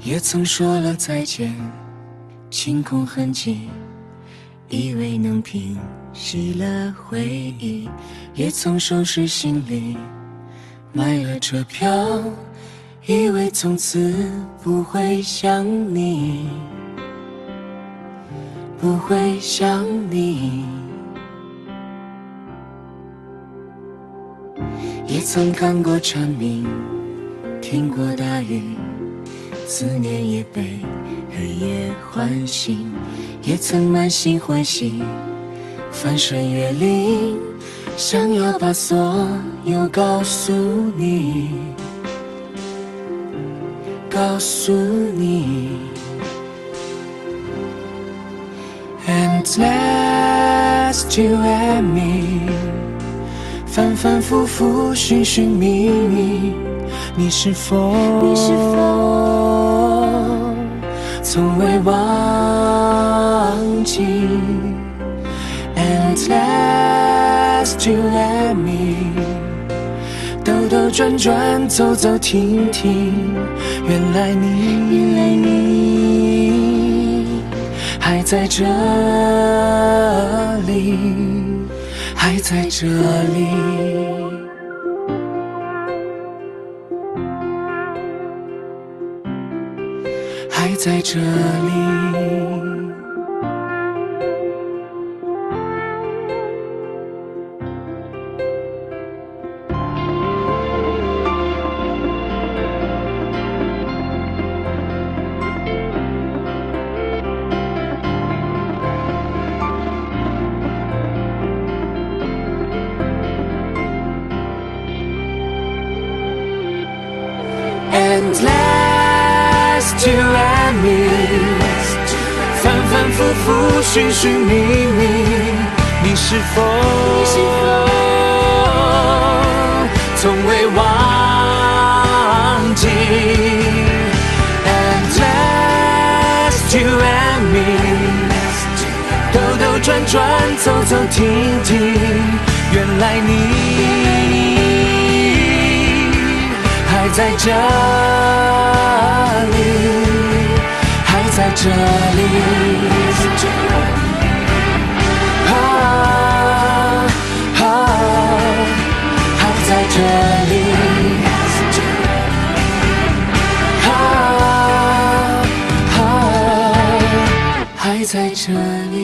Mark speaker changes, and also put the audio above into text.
Speaker 1: 也曾说了再见，清空痕迹，以为能平息了回忆。也曾收拾行李，买了车票，以为从此不会想你，不会想你。也曾看过蝉鸣，听过大雨。思念也被黑夜唤醒，也曾满心欢喜，翻山越岭，想要把所有告诉你，告诉你。And last you and me，反反复复，寻寻觅觅，你是否？
Speaker 2: 你是否？
Speaker 1: 从未忘 last you and me，兜兜转转，走走停停，
Speaker 2: 原来你
Speaker 1: 还在这里，还在这里。还在这里。And last you and me，反反复复，寻寻觅觅，你是否从未忘记？And last you and me，兜兜转转，走走停停，原来你。还在这里，还在这里，啊啊，还在这里，啊啊，还在这里。